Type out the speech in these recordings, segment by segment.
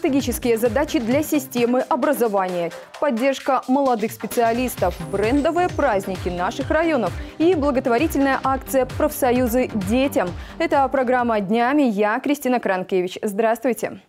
Стратегические задачи для системы образования, поддержка молодых специалистов, брендовые праздники наших районов и благотворительная акция «Профсоюзы детям». Это программа «Днями». Я Кристина Кранкевич. Здравствуйте.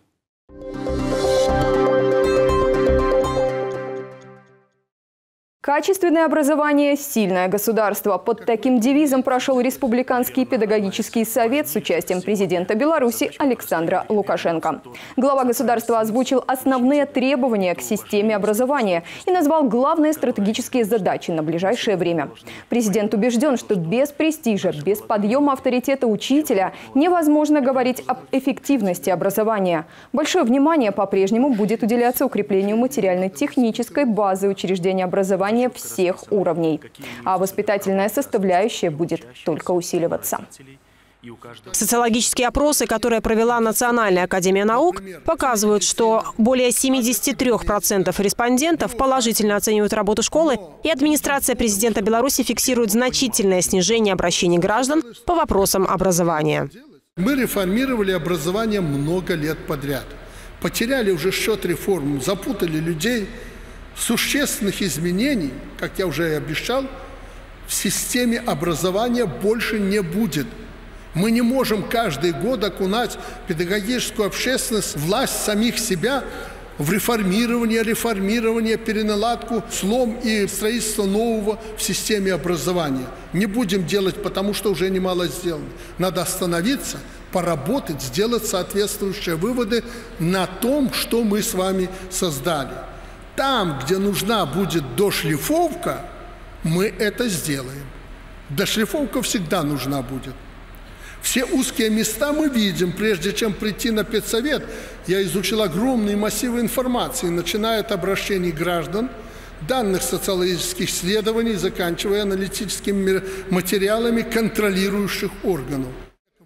Качественное образование – сильное государство. Под таким девизом прошел Республиканский педагогический совет с участием президента Беларуси Александра Лукашенко. Глава государства озвучил основные требования к системе образования и назвал главные стратегические задачи на ближайшее время. Президент убежден, что без престижа, без подъема авторитета учителя невозможно говорить об эффективности образования. Большое внимание по-прежнему будет уделяться укреплению материально-технической базы учреждения образования образования всех уровней. А воспитательная составляющая будет только усиливаться. Социологические опросы, которые провела Национальная академия наук, показывают, что более 73% респондентов положительно оценивают работу школы, и администрация президента Беларуси фиксирует значительное снижение обращений граждан по вопросам образования. Мы реформировали образование много лет подряд. Потеряли уже счет реформ, запутали людей – Существенных изменений, как я уже и обещал, в системе образования больше не будет. Мы не можем каждый год окунать педагогическую общественность, власть самих себя в реформирование, реформирование, переналадку, слом и строительство нового в системе образования. Не будем делать, потому что уже немало сделано. Надо остановиться, поработать, сделать соответствующие выводы на том, что мы с вами создали. Там, где нужна будет дошлифовка, мы это сделаем. Дошлифовка всегда нужна будет. Все узкие места мы видим. Прежде чем прийти на педсовет, я изучил огромные массивы информации, начиная от обращений граждан, данных социологических исследований, заканчивая аналитическими материалами контролирующих органов.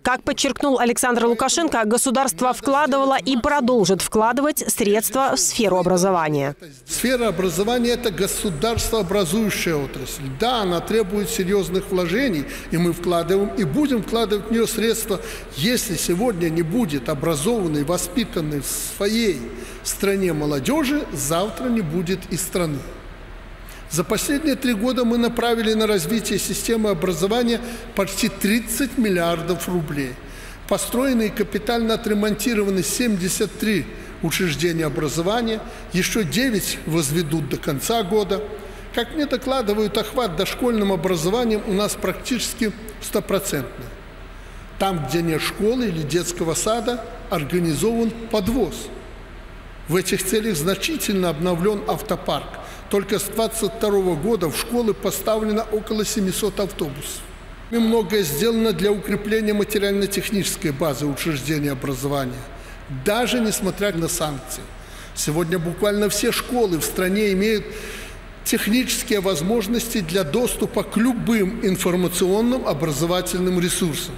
Как подчеркнул Александр Лукашенко, государство вкладывало и продолжит вкладывать средства в сферу образования. Сфера образования – это государствообразующая отрасль. Да, она требует серьезных вложений, и мы вкладываем, и будем вкладывать в нее средства. Если сегодня не будет образованной, воспитанной в своей стране молодежи, завтра не будет и страны. За последние три года мы направили на развитие системы образования почти 30 миллиардов рублей. Построены и капитально отремонтированы 73 учреждения образования, еще 9 возведут до конца года. Как мне докладывают, охват дошкольным образованием у нас практически стопроцентный. Там, где нет школы или детского сада, организован подвоз. В этих целях значительно обновлен автопарк – только с 22 года в школы поставлено около 700 автобусов. И многое сделано для укрепления материально-технической базы учреждения образования, даже несмотря на санкции. Сегодня буквально все школы в стране имеют технические возможности для доступа к любым информационным образовательным ресурсам.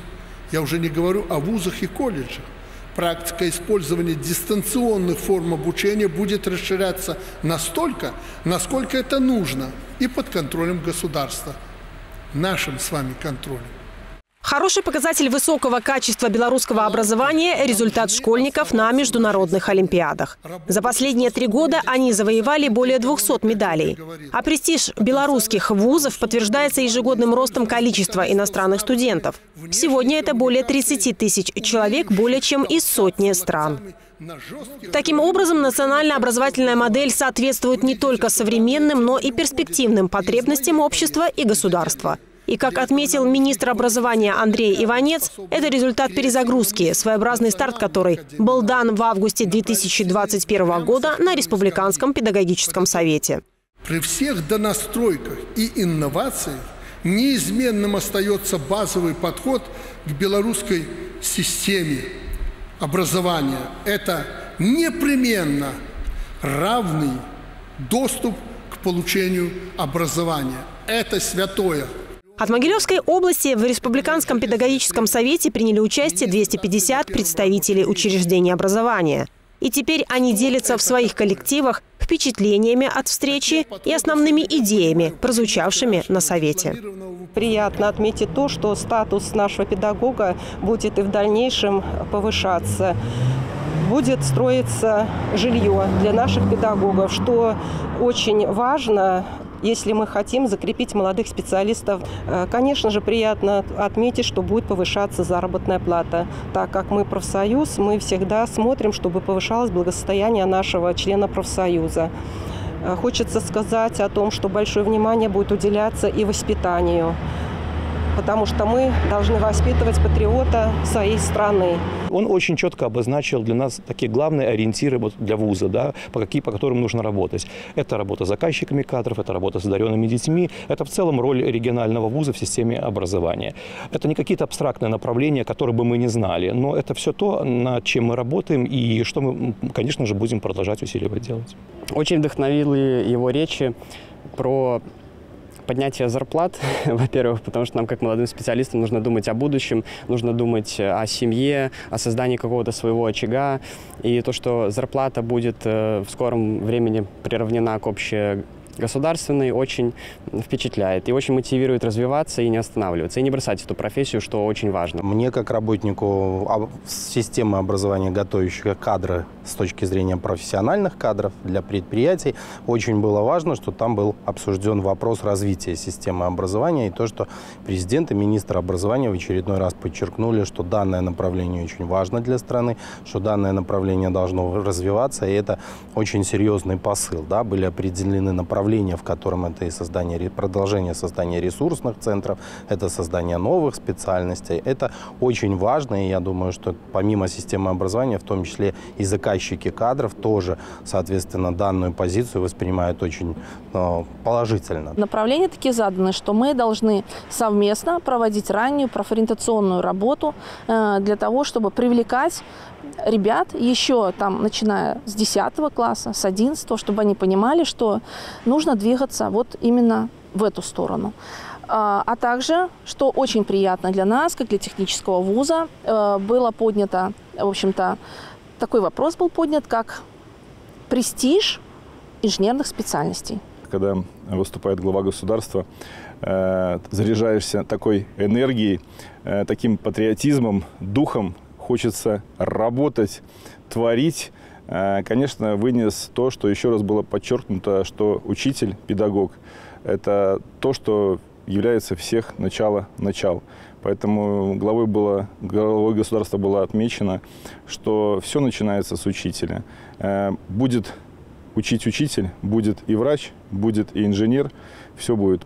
Я уже не говорю о вузах и колледжах практика использования дистанционных форм обучения будет расширяться настолько, насколько это нужно и под контролем государства, нашим с вами контролем. Хороший показатель высокого качества белорусского образования – результат школьников на международных олимпиадах. За последние три года они завоевали более 200 медалей. А престиж белорусских вузов подтверждается ежегодным ростом количества иностранных студентов. Сегодня это более 30 тысяч человек, более чем из сотни стран. Таким образом, национальная образовательная модель соответствует не только современным, но и перспективным потребностям общества и государства – и, как отметил министр образования Андрей Иванец, это результат перезагрузки, своеобразный старт которой был дан в августе 2021 года на Республиканском педагогическом совете. При всех донастройках и инновациях неизменным остается базовый подход к белорусской системе образования. Это непременно равный доступ к получению образования. Это святое. От Могилевской области в Республиканском педагогическом совете приняли участие 250 представителей учреждений образования. И теперь они делятся в своих коллективах впечатлениями от встречи и основными идеями, прозвучавшими на Совете. Приятно отметить то, что статус нашего педагога будет и в дальнейшем повышаться будет строиться жилье для наших педагогов, что очень важно если мы хотим закрепить молодых специалистов. Э, конечно же, приятно отметить, что будет повышаться заработная плата. Так как мы профсоюз, мы всегда смотрим, чтобы повышалось благосостояние нашего члена профсоюза. Э, хочется сказать о том, что большое внимание будет уделяться и воспитанию потому что мы должны воспитывать патриота своей страны. Он очень четко обозначил для нас такие главные ориентиры вот для вуза, да, по, какие, по которым нужно работать. Это работа с заказчиками кадров, это работа с одаренными детьми, это в целом роль регионального вуза в системе образования. Это не какие-то абстрактные направления, которые бы мы не знали, но это все то, над чем мы работаем и что мы, конечно же, будем продолжать усиливать делать. Очень вдохновили его речи про поднятие зарплат, во-первых, потому что нам, как молодым специалистам, нужно думать о будущем, нужно думать о семье, о создании какого-то своего очага. И то, что зарплата будет э, в скором времени приравнена к общей государственный очень впечатляет и очень мотивирует развиваться и не останавливаться, и не бросать эту профессию, что очень важно. Мне, как работнику системы образования, готовящего кадры с точки зрения профессиональных кадров для предприятий, очень было важно, что там был обсужден вопрос развития системы образования и то, что президент и министр образования в очередной раз подчеркнули, что данное направление очень важно для страны, что данное направление должно развиваться, и это очень серьезный посыл. Да? Были определены направления направление, в котором это и создание, продолжение создания ресурсных центров, это создание новых специальностей. Это очень важно, и я думаю, что помимо системы образования, в том числе и заказчики кадров тоже, соответственно, данную позицию воспринимают очень э, положительно. Направления такие заданы, что мы должны совместно проводить раннюю профориентационную работу э, для того, чтобы привлекать ребят еще там, начиная с 10 класса, с 11, чтобы они понимали, что нужно двигаться вот именно в эту сторону. А, а также, что очень приятно для нас, как для технического вуза, э, было поднято, в общем-то, такой вопрос был поднят, как престиж инженерных специальностей. Когда выступает глава государства, э, заряжаешься такой энергией, э, таким патриотизмом, духом хочется работать, творить. Э, конечно, вынес то, что еще раз было подчеркнуто, что учитель, педагог – это то, что является всех начало начал. Поэтому главой, было, главой государства было отмечено, что все начинается с учителя. Э, будет учить учитель, будет и врач, будет и инженер, все будет.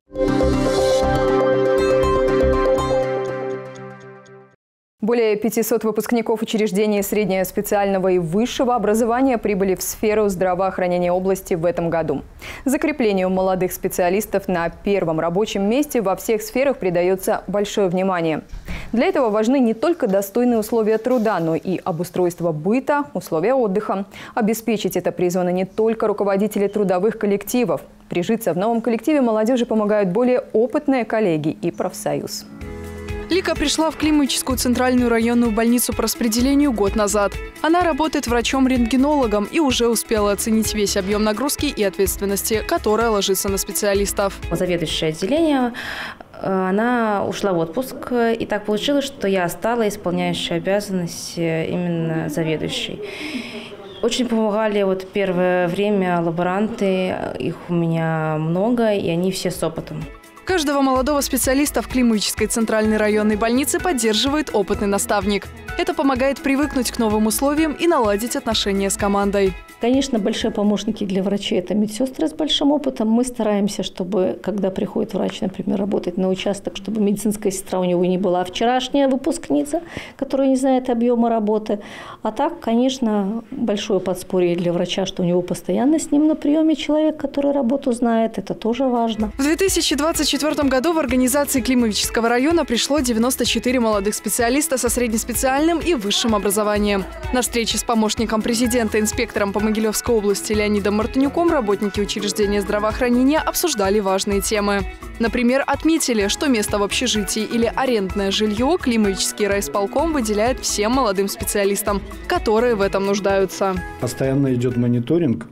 Более 500 выпускников учреждений среднего специального и высшего образования прибыли в сферу здравоохранения области в этом году. Закреплению молодых специалистов на первом рабочем месте во всех сферах придается большое внимание. Для этого важны не только достойные условия труда, но и обустройство быта, условия отдыха. Обеспечить это призваны не только руководители трудовых коллективов. Прижиться в новом коллективе молодежи помогают более опытные коллеги и профсоюз. Лика пришла в Климовическую центральную районную больницу по распределению год назад. Она работает врачом-рентгенологом и уже успела оценить весь объем нагрузки и ответственности, которая ложится на специалистов. Заведующее отделение э, она ушла в отпуск, и так получилось, что я стала исполняющей обязанности именно заведующей. Очень помогали вот первое время лаборанты, их у меня много, и они все с опытом. Каждого молодого специалиста в Климовической центральной районной больнице поддерживает опытный наставник. Это помогает привыкнуть к новым условиям и наладить отношения с командой. Конечно, большие помощники для врачей – это медсестры с большим опытом. Мы стараемся, чтобы, когда приходит врач, например, работать на участок, чтобы медицинская сестра у него не была вчерашняя выпускница, которая не знает объема работы. А так, конечно, большое подспорье для врача, что у него постоянно с ним на приеме человек, который работу знает. Это тоже важно. В 2024 году в организации Климовического района пришло 94 молодых специалиста со среднеспециальным и высшим образованием. На встрече с помощником президента, инспектором по Могилевской области Леонидом Мартынюком работники учреждения здравоохранения обсуждали важные темы. Например, отметили, что место в общежитии или арендное жилье климатический райисполком выделяет всем молодым специалистам, которые в этом нуждаются. Постоянно идет мониторинг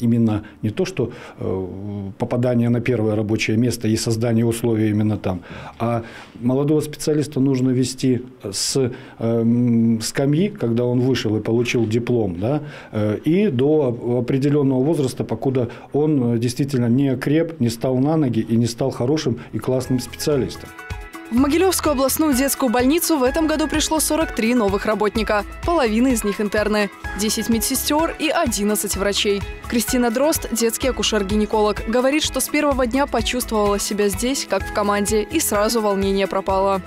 именно не то, что э, попадание на первое рабочее место и создание условий именно там, а молодого специалиста нужно вести с э, скамьи, когда он вышел и получил диплом, да, э, и до определенного возраста, покуда он действительно не окреп, не стал на ноги и не стал хорошим и классным специалистом. В Могилевскую областную детскую больницу в этом году пришло 43 новых работника. Половина из них интерны, 10 медсестер и 11 врачей. Кристина Дрозд, детский акушер-гинеколог, говорит, что с первого дня почувствовала себя здесь, как в команде, и сразу волнение пропало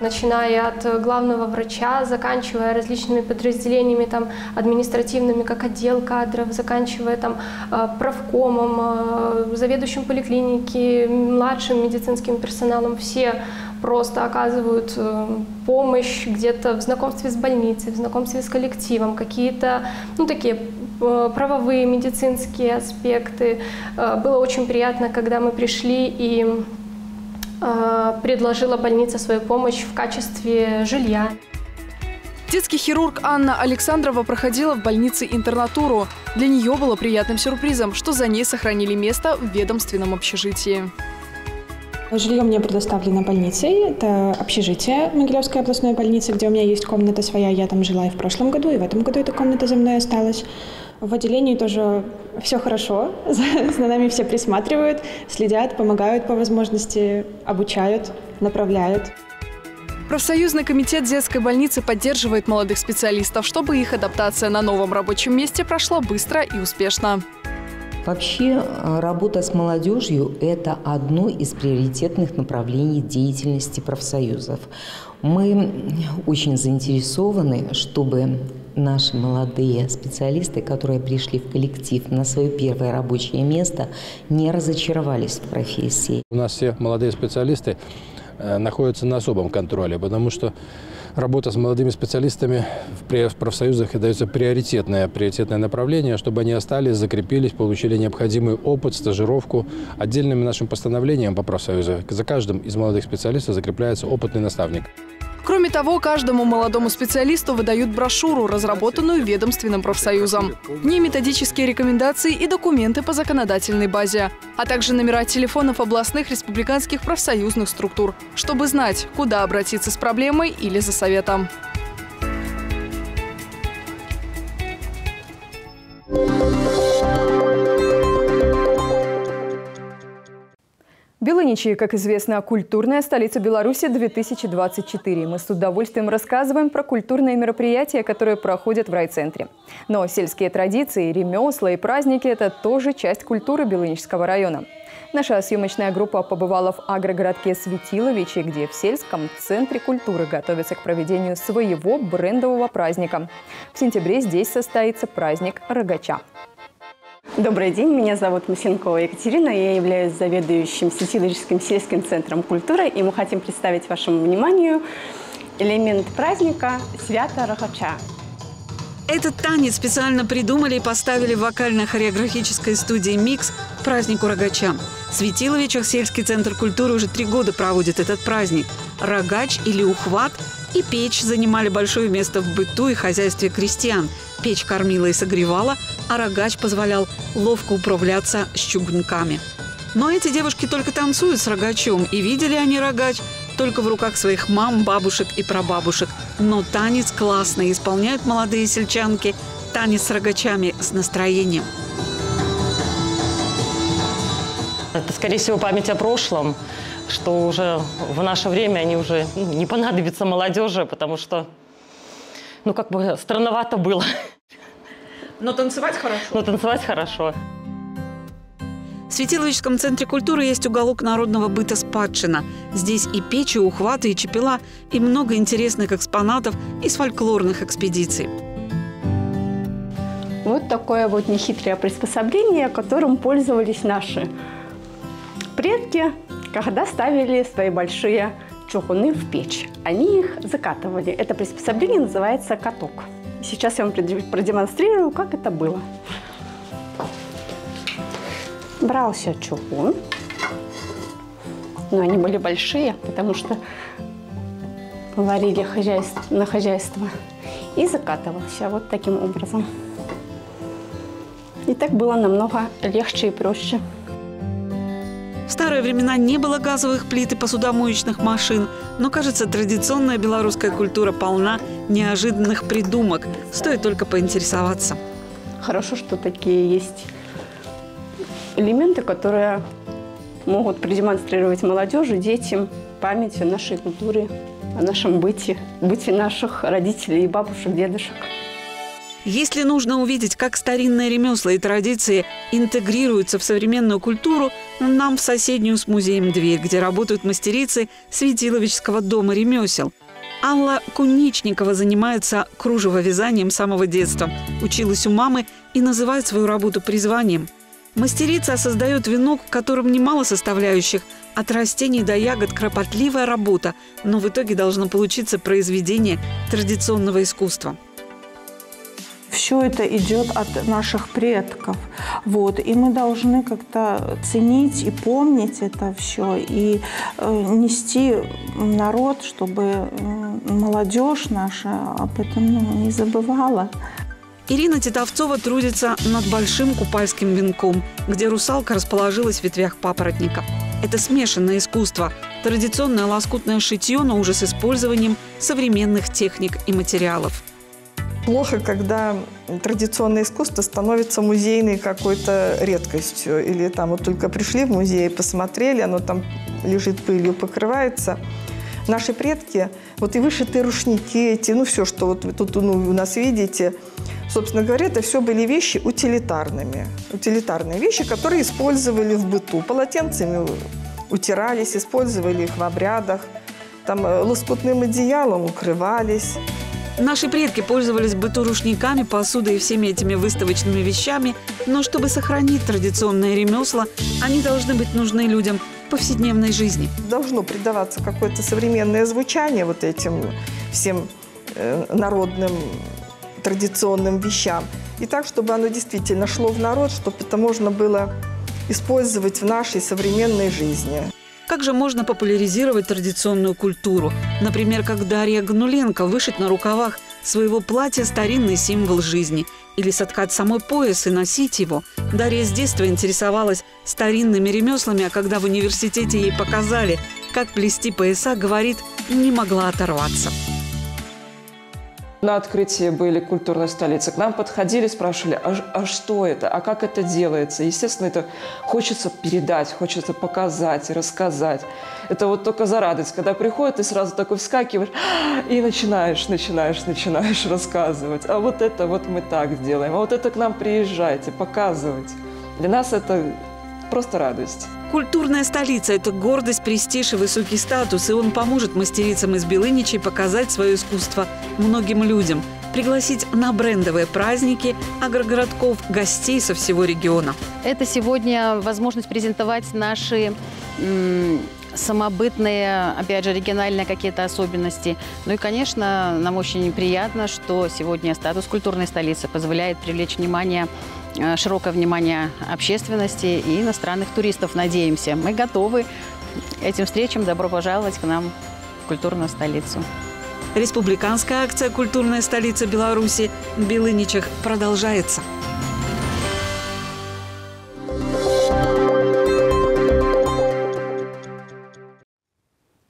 начиная от главного врача, заканчивая различными подразделениями там, административными, как отдел кадров, заканчивая там, э, правкомом, э, заведующим поликлиники, младшим медицинским персоналом, все просто оказывают э, помощь где-то в знакомстве с больницей, в знакомстве с коллективом, какие-то ну, такие правовые медицинские аспекты. Было очень приятно, когда мы пришли и Э, предложила больница свою помощь в качестве жилья. Детский хирург Анна Александрова проходила в больнице интернатуру. Для нее было приятным сюрпризом, что за ней сохранили место в ведомственном общежитии. Жилье мне предоставлено больницей. Это общежитие Могилевской областной больницы, где у меня есть комната своя. Я там жила и в прошлом году, и в этом году эта комната за мной осталась. В отделении тоже все хорошо, за нами все присматривают, следят, помогают по возможности, обучают, направляют. Профсоюзный комитет детской больницы поддерживает молодых специалистов, чтобы их адаптация на новом рабочем месте прошла быстро и успешно. Вообще э, работа с молодежью – это одно из приоритетных направлений деятельности профсоюзов. Мы очень заинтересованы, чтобы наши молодые специалисты, которые пришли в коллектив на свое первое рабочее место, не разочаровались в профессии. У нас все молодые специалисты э, находятся на особом контроле, потому что работа с молодыми специалистами в профсоюзах дается приоритетное, приоритетное направление, чтобы они остались, закрепились, получили необходимый опыт, стажировку. Отдельным нашим постановлением по профсоюзу за каждым из молодых специалистов закрепляется опытный наставник. Кроме того, каждому молодому специалисту выдают брошюру, разработанную ведомственным профсоюзом. В ней методические рекомендации и документы по законодательной базе, а также номера телефонов областных республиканских профсоюзных структур, чтобы знать, куда обратиться с проблемой или за советом. Белыничи, как известно, культурная столица Беларуси 2024. Мы с удовольствием рассказываем про культурные мероприятия, которые проходят в райцентре. Но сельские традиции, ремесла и праздники – это тоже часть культуры Белынического района. Наша съемочная группа побывала в агрогородке Светиловичи, где в сельском центре культуры готовятся к проведению своего брендового праздника. В сентябре здесь состоится праздник Рогача. Добрый день, меня зовут Масленкова Екатерина, я являюсь заведующим Сетиловическим сельским центром культуры, и мы хотим представить вашему вниманию элемент праздника «Свято Рахача». Этот танец специально придумали и поставили в вокально-хореографической студии «Микс» к празднику рогача. В Светиловичах сельский центр культуры уже три года проводит этот праздник. Рогач или ухват и печь занимали большое место в быту и хозяйстве крестьян. Печь кормила и согревала, а рогач позволял ловко управляться с чугунками. Но эти девушки только танцуют с рогачом, и видели они рогач только в руках своих мам, бабушек и прабабушек. Но танец классный, исполняют молодые сельчанки танец с рогачами с настроением. Это, скорее всего, память о прошлом, что уже в наше время они уже ну, не понадобятся молодежи, потому что, ну, как бы странновато было. Но танцевать хорошо. Но танцевать хорошо. В Светиловическом центре культуры есть уголок народного быта «Спадшина». Здесь и печи, и ухваты, и чепела, и много интересных экспонатов из фольклорных экспедиций. Вот такое вот нехитрое приспособление, которым пользовались наши предки, когда ставили свои большие чугуны в печь. Они их закатывали. Это приспособление называется каток. Сейчас я вам продемонстрирую, как это было. Брался чугун, но они были большие, потому что варили хозяйство, на хозяйство, и закатывался вот таким образом. И так было намного легче и проще. В старые времена не было газовых плит и посудомоечных машин, но, кажется, традиционная белорусская культура полна неожиданных придумок. Стоит только поинтересоваться. Хорошо, что такие есть элементы, которые могут продемонстрировать молодежи, детям память о нашей культуре, о нашем быте, быте наших родителей и бабушек, дедушек. Если нужно увидеть, как старинные ремесла и традиции интегрируются в современную культуру, нам в соседнюю с музеем дверь, где работают мастерицы Светиловичского дома ремесел. Алла Куничникова занимается кружевовязанием с самого детства. Училась у мамы и называет свою работу призванием. Мастерица создает венок, в котором немало составляющих. От растений до ягод кропотливая работа, но в итоге должно получиться произведение традиционного искусства все это идет от наших предков. Вот. И мы должны как-то ценить и помнить это все, и э, нести народ, чтобы э, молодежь наша об этом ну, не забывала. Ирина Титовцова трудится над большим купальским венком, где русалка расположилась в ветвях папоротника. Это смешанное искусство, традиционное лоскутное шитье, но уже с использованием современных техник и материалов. Плохо, когда традиционное искусство становится музейной какой-то редкостью. Или там вот только пришли в музей, посмотрели, оно там лежит пылью, покрывается. Наши предки, вот и вышитые рушники эти, ну все, что вот вы тут ну, у нас видите, собственно говоря, это все были вещи утилитарными. Утилитарные вещи, которые использовали в быту. Полотенцами утирались, использовали их в обрядах. Там э, лоскутным одеялом укрывались. Наши предки пользовались быту рушниками, посудой и всеми этими выставочными вещами, но чтобы сохранить традиционные ремесла, они должны быть нужны людям повседневной жизни. Должно придаваться какое-то современное звучание вот этим всем э, народным традиционным вещам. И так, чтобы оно действительно шло в народ, чтобы это можно было использовать в нашей современной жизни. Как же можно популяризировать традиционную культуру? Например, как Дарья Гнуленко вышить на рукавах своего платья старинный символ жизни или соткать самой пояс и носить его. Дарья с детства интересовалась старинными ремеслами, а когда в университете ей показали, как плести пояса, говорит, не могла оторваться. На открытии были культурной столицы. К нам подходили, спрашивали, а, а что это, а как это делается? Естественно, это хочется передать, хочется показать, рассказать. Это вот только за радость. Когда приходит, ты сразу такой вскакиваешь и начинаешь, начинаешь, начинаешь рассказывать. А вот это вот мы так сделаем, а вот это к нам приезжайте, показывать. Для нас это просто радость. Культурная столица – это гордость, престиж и высокий статус, и он поможет мастерицам из Белыничей показать свое искусство многим людям, пригласить на брендовые праздники агрогородков гостей со всего региона. Это сегодня возможность презентовать наши самобытные, опять же, региональные какие-то особенности. Ну и, конечно, нам очень приятно, что сегодня статус культурной столицы позволяет привлечь внимание широкое внимание общественности и иностранных туристов, надеемся. Мы готовы этим встречам. Добро пожаловать к нам в культурную столицу. Республиканская акция «Культурная столица Беларуси» в Белыничах продолжается.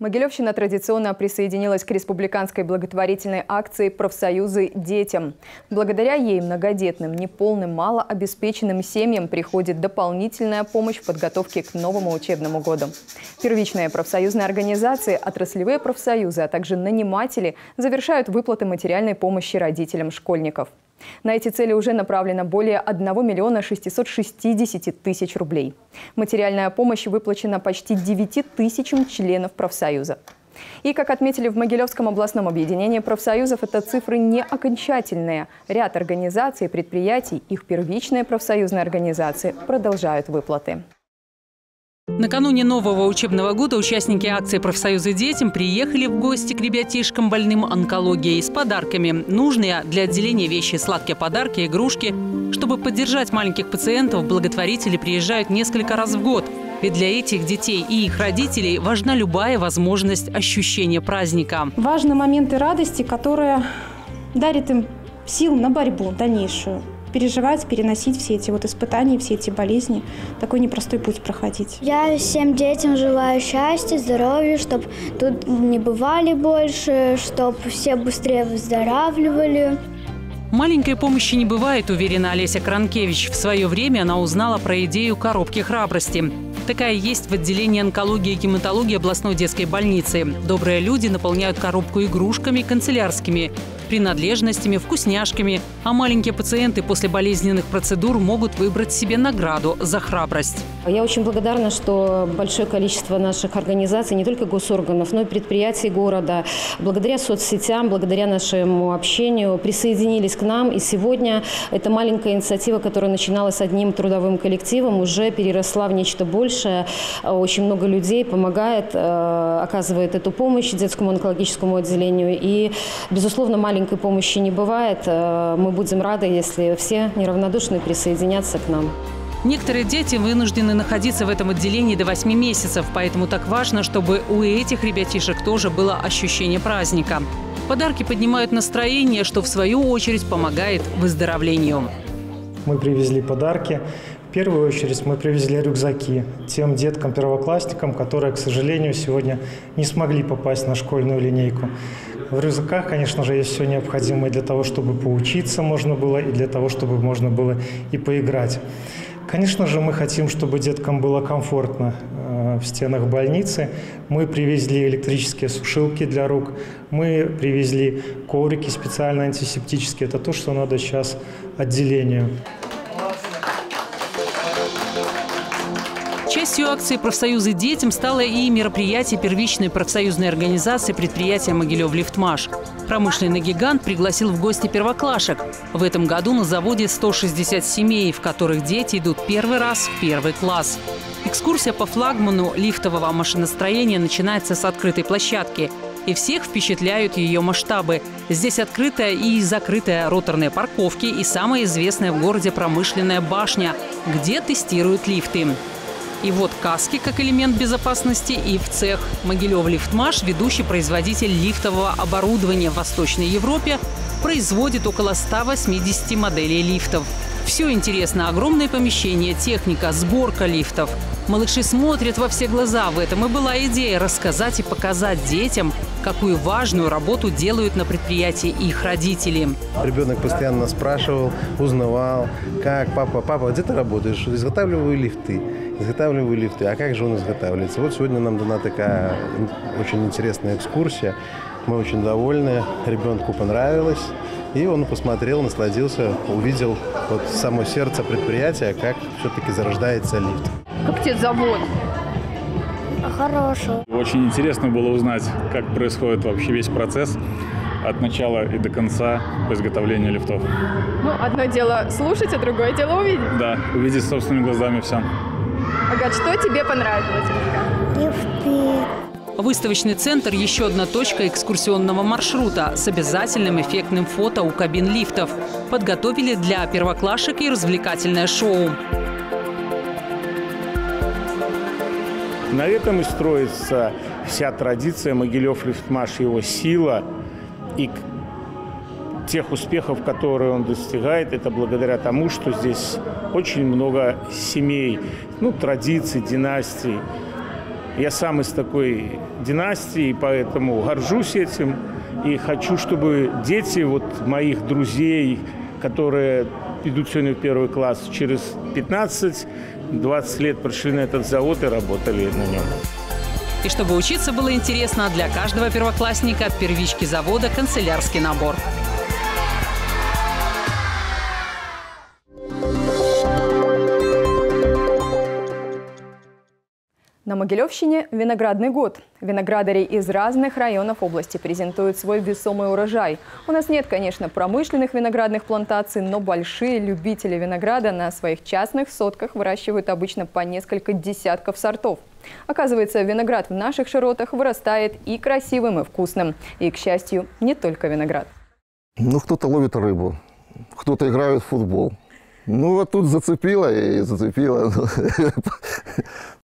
Могилевщина традиционно присоединилась к республиканской благотворительной акции «Профсоюзы детям». Благодаря ей многодетным, неполным, малообеспеченным семьям приходит дополнительная помощь в подготовке к новому учебному году. Первичные профсоюзные организации, отраслевые профсоюзы, а также наниматели завершают выплаты материальной помощи родителям школьников. На эти цели уже направлено более 1 миллиона 660 тысяч рублей. Материальная помощь выплачена почти 9 тысячам членов профсоюза. И, как отметили в Могилевском областном объединении профсоюзов, это цифры не окончательные. Ряд организаций предприятий, их первичные профсоюзные организации продолжают выплаты. Накануне нового учебного года участники акции «Профсоюзы детям» приехали в гости к ребятишкам больным онкологией с подарками. Нужные для отделения вещи, сладкие подарки, игрушки. Чтобы поддержать маленьких пациентов, благотворители приезжают несколько раз в год. Ведь для этих детей и их родителей важна любая возможность ощущения праздника. Важны моменты радости, которые дарят им сил на борьбу дальнейшую переживать, переносить все эти вот испытания, все эти болезни, такой непростой путь проходить. Я всем детям желаю счастья, здоровья, чтобы тут не бывали больше, чтобы все быстрее выздоравливали. Маленькой помощи не бывает, уверена Олеся Кранкевич. В свое время она узнала про идею коробки храбрости. Такая есть в отделении онкологии и гематологии областной детской больницы. Добрые люди наполняют коробку игрушками канцелярскими принадлежностями, вкусняшками, а маленькие пациенты после болезненных процедур могут выбрать себе награду за храбрость. Я очень благодарна, что большое количество наших организаций, не только госорганов, но и предприятий города, благодаря соцсетям, благодаря нашему общению присоединились к нам. И сегодня эта маленькая инициатива, которая начиналась одним трудовым коллективом, уже переросла в нечто большее. Очень много людей помогает, э, оказывает эту помощь детскому онкологическому отделению. И, безусловно, маленькая маленькой помощи не бывает. Э, мы будем рады, если все неравнодушные присоединятся к нам. Некоторые дети вынуждены находиться в этом отделении до 8 месяцев, поэтому так важно, чтобы у этих ребятишек тоже было ощущение праздника. Подарки поднимают настроение, что в свою очередь помогает выздоровлению. Мы привезли подарки. В первую очередь мы привезли рюкзаки тем деткам-первоклассникам, которые, к сожалению, сегодня не смогли попасть на школьную линейку. В рюкзаках, конечно же, есть все необходимое для того, чтобы поучиться можно было, и для того, чтобы можно было и поиграть. Конечно же, мы хотим, чтобы деткам было комфортно э, в стенах больницы. Мы привезли электрические сушилки для рук, мы привезли коврики специально антисептические. Это то, что надо сейчас отделению. Частью акции «Профсоюзы детям» стало и мероприятие первичной профсоюзной организации предприятия «Могилев Лифтмаш». Промышленный гигант пригласил в гости первоклашек. В этом году на заводе 160 семей, в которых дети идут первый раз в первый класс. Экскурсия по флагману лифтового машиностроения начинается с открытой площадки. И всех впечатляют ее масштабы. Здесь открытая и закрытая роторные парковки и самая известная в городе промышленная башня, где тестируют лифты. И вот каски как элемент безопасности и в цех. Могилев Лифтмаш, ведущий производитель лифтового оборудования в Восточной Европе, производит около 180 моделей лифтов. Все интересно. Огромное помещение, техника, сборка лифтов. Малыши смотрят во все глаза. В этом и была идея – рассказать и показать детям, какую важную работу делают на предприятии их родители. Ребенок постоянно спрашивал, узнавал, как папа, папа, где ты работаешь? Изготавливаю лифты изготавливаю лифты. А как же он изготавливается? Вот сегодня нам дана такая очень интересная экскурсия. Мы очень довольны, ребенку понравилось. И он посмотрел, насладился, увидел вот само сердце предприятия, как все-таки зарождается лифт. Как тебе завод? Хорошо. Очень интересно было узнать, как происходит вообще весь процесс от начала и до конца по изготовлению лифтов. Ну, одно дело слушать, а другое дело увидеть. Да, увидеть собственными глазами все. Агат, что тебе понравилось? Лифты. Выставочный центр – еще одна точка экскурсионного маршрута с обязательным эффектным фото у кабин лифтов. Подготовили для первоклашек и развлекательное шоу. На этом и строится вся традиция Могилев Лифтмаш, его сила и тех успехов, которые он достигает, это благодаря тому, что здесь очень много семей, ну, традиций, династий. Я сам из такой династии, поэтому горжусь этим и хочу, чтобы дети вот моих друзей, которые идут сегодня в первый класс, через 15-20 лет пришли на этот завод и работали на нем. И чтобы учиться было интересно, для каждого первоклассника от первички завода канцелярский набор. На Могилевщине виноградный год. Виноградари из разных районов области презентуют свой весомый урожай. У нас нет, конечно, промышленных виноградных плантаций, но большие любители винограда на своих частных сотках выращивают обычно по несколько десятков сортов. Оказывается, виноград в наших широтах вырастает и красивым, и вкусным. И, к счастью, не только виноград. Ну, кто-то ловит рыбу, кто-то играет в футбол. Ну, вот тут зацепило и зацепило.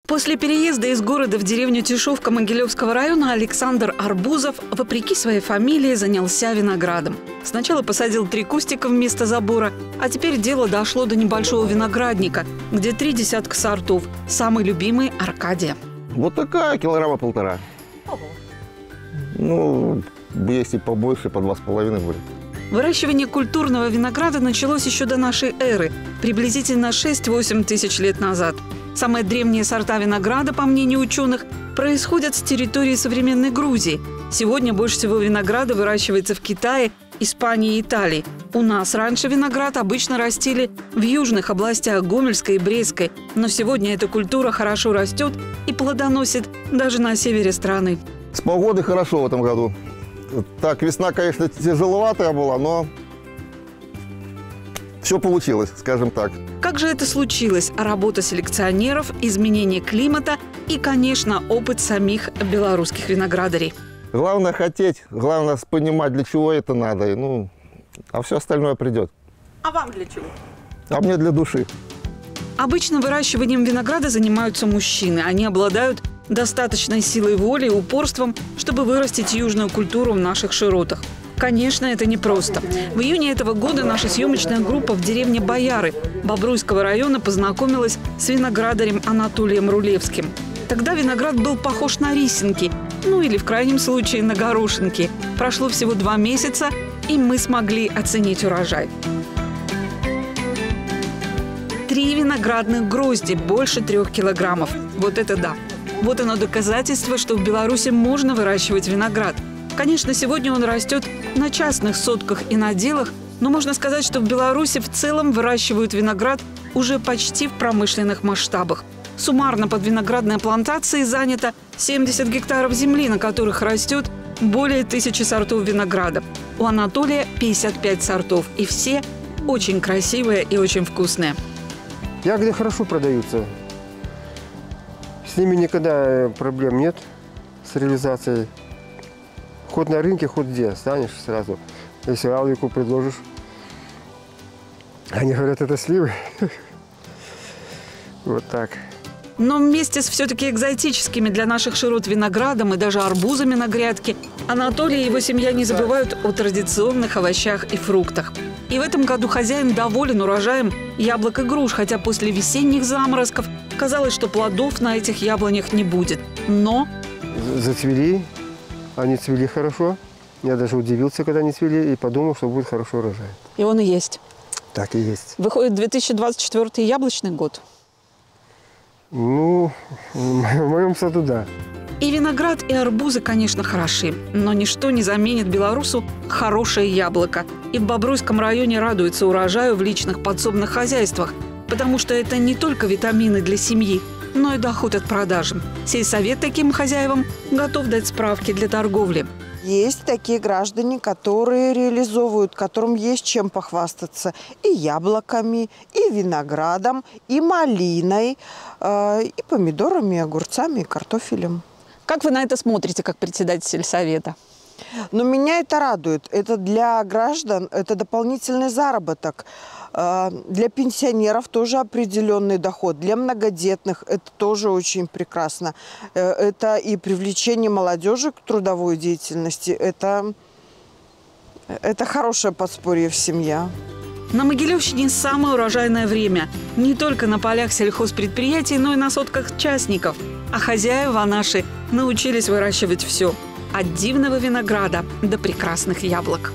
После переезда из города в деревню Тишовка Могилевского района Александр Арбузов, вопреки своей фамилии, занялся виноградом. Сначала посадил три кустика вместо забора, а теперь дело дошло до небольшого виноградника, где три десятка сортов. Самый любимый – Аркадия. Вот такая, килограмма полтора. Ну, если побольше, по два с половиной будет. Выращивание культурного винограда началось еще до нашей эры, приблизительно 6-8 тысяч лет назад – Самые древние сорта винограда, по мнению ученых, происходят с территории современной Грузии. Сегодня больше всего винограда выращивается в Китае, Испании и Италии. У нас раньше виноград обычно растили в южных областях Гомельской и Брестской, но сегодня эта культура хорошо растет и плодоносит даже на севере страны. С погодой хорошо в этом году. Так, весна, конечно, тяжеловатая была, но все получилось, скажем так. Как же это случилось? Работа селекционеров, изменение климата и, конечно, опыт самих белорусских виноградарей. Главное хотеть, главное понимать, для чего это надо. Ну, а все остальное придет. А вам для чего? А мне для души. Обычно выращиванием винограда занимаются мужчины. Они обладают достаточной силой воли и упорством, чтобы вырастить южную культуру в наших широтах. Конечно, это непросто. В июне этого года наша съемочная группа в деревне Бояры Бобруйского района познакомилась с виноградарем Анатолием Рулевским. Тогда виноград был похож на рисинки, ну или в крайнем случае на горошинки. Прошло всего два месяца, и мы смогли оценить урожай. Три виноградных грозди, больше трех килограммов. Вот это да. Вот оно доказательство, что в Беларуси можно выращивать виноград. Конечно, сегодня он растет на частных сотках и наделах, но можно сказать, что в Беларуси в целом выращивают виноград уже почти в промышленных масштабах. Суммарно под виноградной плантацией занято 70 гектаров земли, на которых растет более тысячи сортов винограда. У Анатолия 55 сортов, и все очень красивые и очень вкусные. Ягоды хорошо продаются. С ними никогда проблем нет, с реализацией. Хоть на рынке, хоть где, станешь сразу. Если Алвику предложишь, они говорят, это сливы. Вот так. Но вместе с все-таки экзотическими для наших широт виноградом и даже арбузами на грядке, Анатолий и его семья не забывают о традиционных овощах и фруктах. И в этом году хозяин доволен урожаем яблок и груш, хотя после весенних заморозков казалось, что плодов на этих яблонях не будет. Но... Зацвели, они цвели хорошо. Я даже удивился, когда они цвели, и подумал, что будет хороший урожай. И он и есть. Так и есть. Выходит 2024 яблочный год. Ну, в моем саду, да. И виноград, и арбузы, конечно, хороши. Но ничто не заменит белорусу хорошее яблоко. И в Бобруйском районе радуются урожаю в личных подсобных хозяйствах. Потому что это не только витамины для семьи, но и доход от продажи. Сельсовет таким хозяевам готов дать справки для торговли. Есть такие граждане, которые реализовывают, которым есть чем похвастаться. И яблоками, и виноградом, и малиной, э, и помидорами, и огурцами, и картофелем. Как вы на это смотрите, как председатель сельсовета? Но меня это радует. Это для граждан, это дополнительный заработок. А, для пенсионеров тоже определенный доход. Для многодетных это тоже очень прекрасно. Э, это и привлечение молодежи к трудовой деятельности. Это, это хорошее подспорье в семье. На Могилевщине самое урожайное время. Не только на полях сельхозпредприятий, но и на сотках частников. А хозяева наши научились выращивать все. От дивного винограда до прекрасных яблок.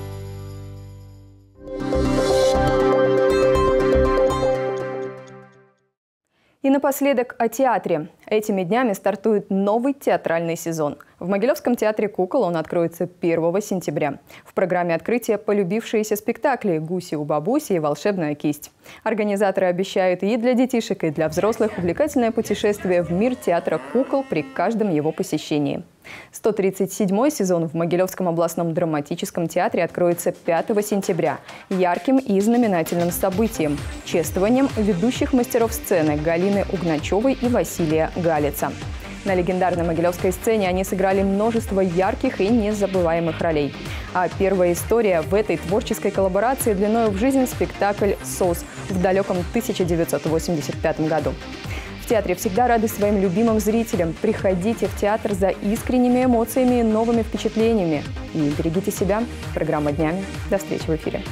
И на напоследок о театре. Этими днями стартует новый театральный сезон. В Могилевском театре «Кукол» он откроется 1 сентября. В программе открытия полюбившиеся спектакли «Гуси у бабуси» и «Волшебная кисть». Организаторы обещают и для детишек, и для взрослых увлекательное путешествие в мир театра «Кукол» при каждом его посещении. 137-й сезон в Могилевском областном драматическом театре откроется 5 сентября ярким и знаменательным событием – чествованием ведущих мастеров сцены Галины Угначевой и Василия Галица. На легендарной могилевской сцене они сыграли множество ярких и незабываемых ролей. А первая история в этой творческой коллаборации длиной в жизнь спектакль «СОС» в далеком 1985 году. Театре всегда рады своим любимым зрителям. Приходите в театр за искренними эмоциями и новыми впечатлениями. И берегите себя. Программа днями. До встречи в эфире.